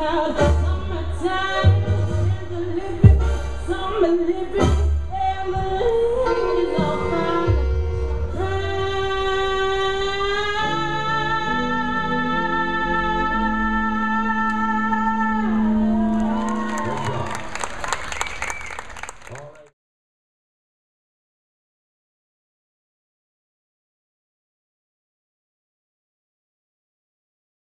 about the summertime. Summer living, summer living.